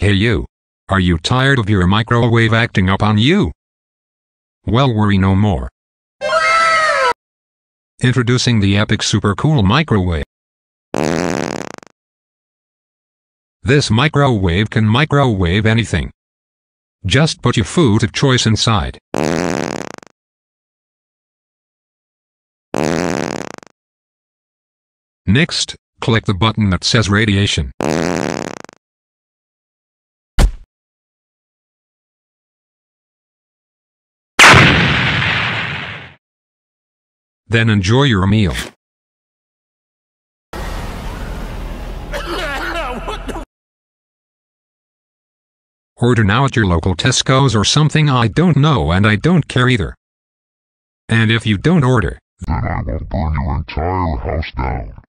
Hey you. Are you tired of your microwave acting up on you? Well worry no more. Introducing the epic super cool microwave. This microwave can microwave anything. Just put your food of choice inside. Next, click the button that says radiation. Then enjoy your meal. Order now at your local Tesco's or something I don't know and I don't care either. And if you don't order, Then I will burn your entire house down.